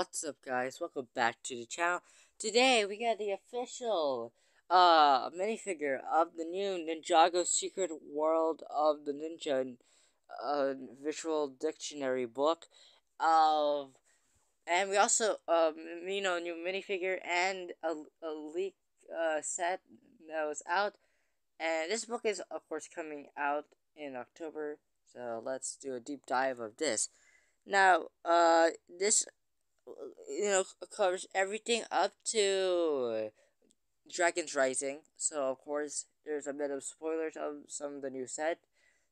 what's up guys? Welcome back to the channel. Today we got the official uh minifigure of the new Ninjago Secret World of the Ninja uh, visual dictionary book of and we also um you know new minifigure and a, a leak uh set that was out and this book is of course coming out in October so let's do a deep dive of this. Now, uh, this you know, covers everything up to Dragons Rising. So of course, there's a bit of spoilers of some of the new set,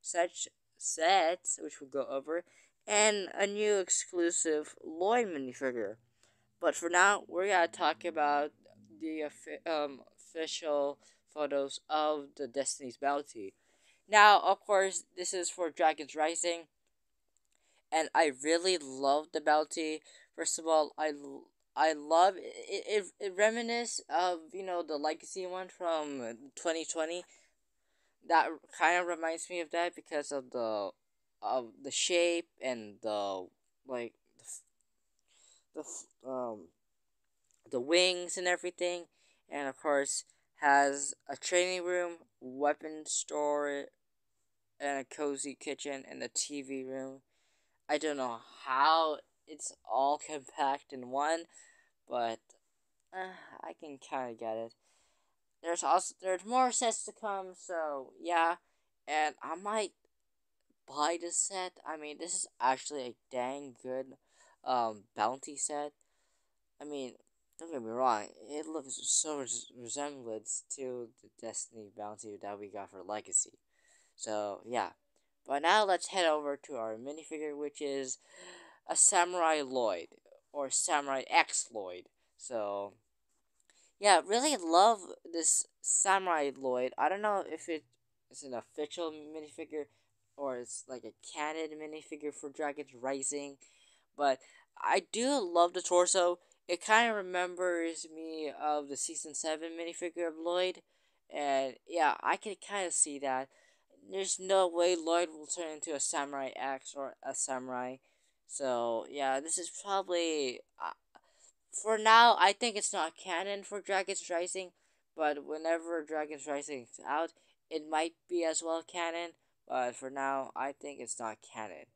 such sets which we'll go over, and a new exclusive Lloyd minifigure. But for now, we're gonna talk about the um, official photos of the Destiny's Bounty. Now, of course, this is for Dragons Rising, and I really love the bounty First of all, I, I love it, it. It reminisces of you know the legacy one from twenty twenty. That kind of reminds me of that because of the of the shape and the like the, the um the wings and everything, and of course has a training room, weapon store, and a cozy kitchen and a TV room. I don't know how it's all compact in one, but uh, I can kind of get it. There's also there's more sets to come, so yeah, and I might buy this set. I mean, this is actually a dang good um bounty set. I mean, don't get me wrong, it looks so res- resemblance to the Destiny bounty that we got for Legacy. So yeah, but now let's head over to our minifigure, which is a Samurai Lloyd or Samurai X Lloyd. So, yeah, really love this Samurai Lloyd. I don't know if it is an official minifigure or it's like a canon minifigure for Dragons Rising, but I do love the torso. It kind of remembers me of the season 7 minifigure of Lloyd, and yeah, I can kind of see that. There's no way Lloyd will turn into a Samurai X or a Samurai so, yeah, this is probably. Uh, for now, I think it's not canon for Dragon's Rising, but whenever Dragon's Rising is out, it might be as well canon. But for now, I think it's not canon.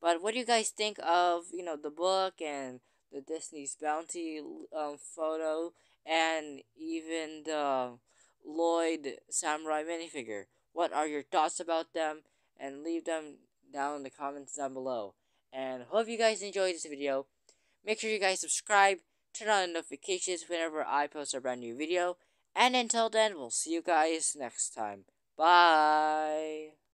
But what do you guys think of you know the book and the Destiny's Bounty um, photo and even the Lloyd Samurai minifigure? What are your thoughts about them? And leave them down in the comments down below. And hope you guys enjoyed this video. Make sure you guys subscribe, turn on notifications whenever I post a brand new video. And until then, we'll see you guys next time. Bye!